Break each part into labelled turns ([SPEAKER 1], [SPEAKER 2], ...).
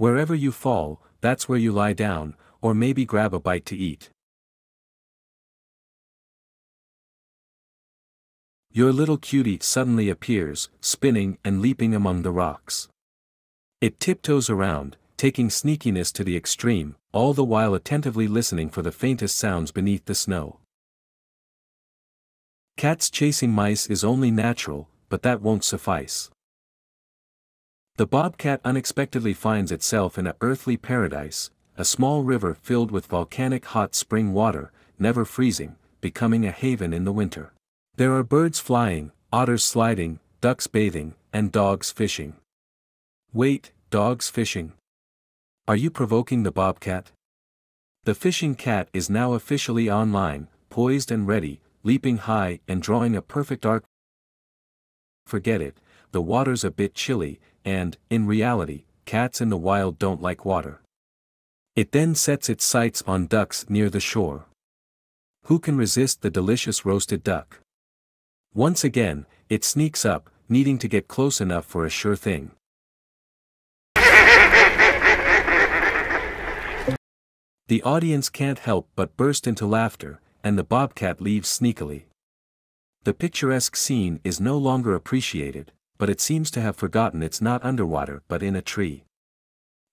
[SPEAKER 1] Wherever you fall, that's where you lie down, or maybe grab a bite to eat. Your little cutie suddenly appears, spinning and leaping among the rocks. It tiptoes around, taking sneakiness to the extreme, all the while attentively listening for the faintest sounds beneath the snow. Cats chasing mice is only natural, but that won't suffice. The bobcat unexpectedly finds itself in a earthly paradise, a small river filled with volcanic hot spring water, never freezing, becoming a haven in the winter. There are birds flying, otters sliding, ducks bathing, and dogs fishing. Wait, dogs fishing. Are you provoking the bobcat? The fishing cat is now officially online, poised and ready, leaping high and drawing a perfect arc. Forget it, the water's a bit chilly, and, in reality, cats in the wild don't like water. It then sets its sights on ducks near the shore. Who can resist the delicious roasted duck? Once again, it sneaks up, needing to get close enough for a sure thing. The audience can't help but burst into laughter, and the bobcat leaves sneakily. The picturesque scene is no longer appreciated, but it seems to have forgotten it's not underwater but in a tree.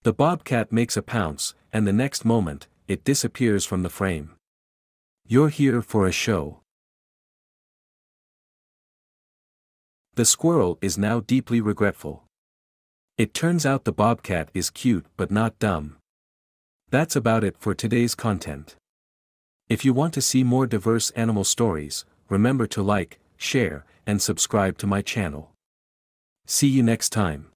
[SPEAKER 1] The bobcat makes a pounce, and the next moment, it disappears from the frame. You're here for a show. The squirrel is now deeply regretful. It turns out the bobcat is cute but not dumb. That's about it for today's content. If you want to see more diverse animal stories, remember to like, share, and subscribe to my channel. See you next time.